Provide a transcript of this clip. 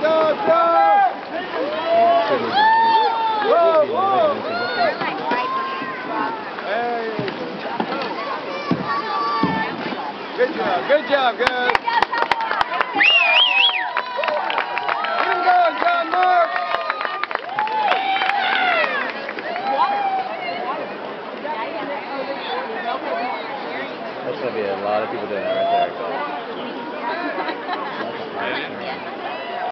Go, go! Good job. Good job, guys. Keep going, John Mark. That's going to be a lot of people doing that right there.